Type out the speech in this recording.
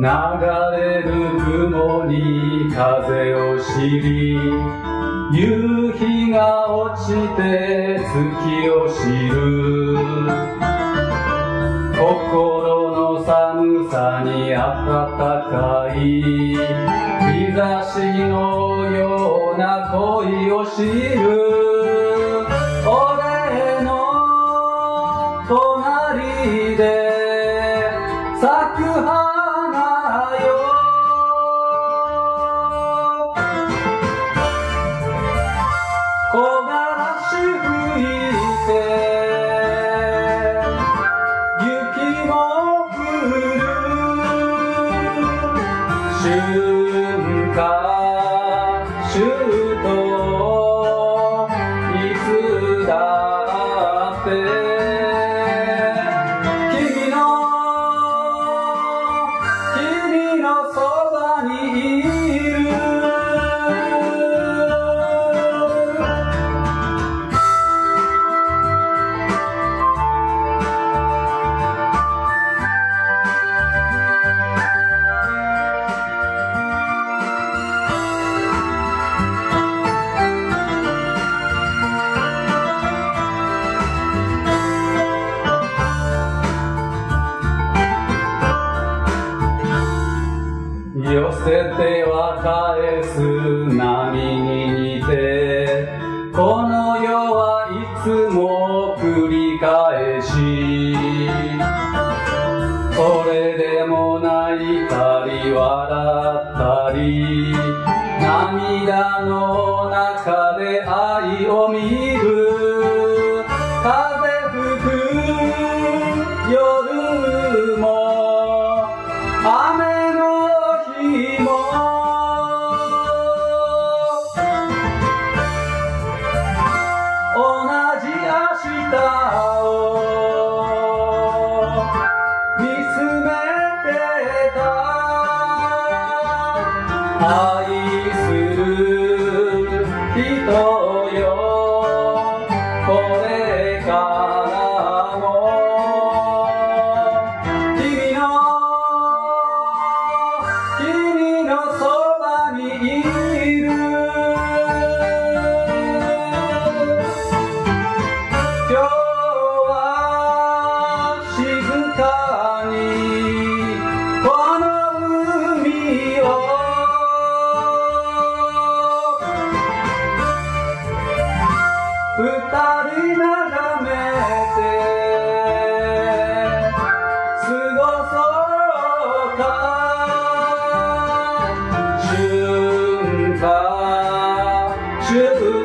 流れる雲に風を知り夕日が落ちて月を知る。心の寒さに暖かい。日差しのような恋を知る。寄せては返す波に似てこの世はいつも繰り返しそれでも泣いたり笑ったり涙の中で愛を見る風吹く夜君の君のそばにいる。Should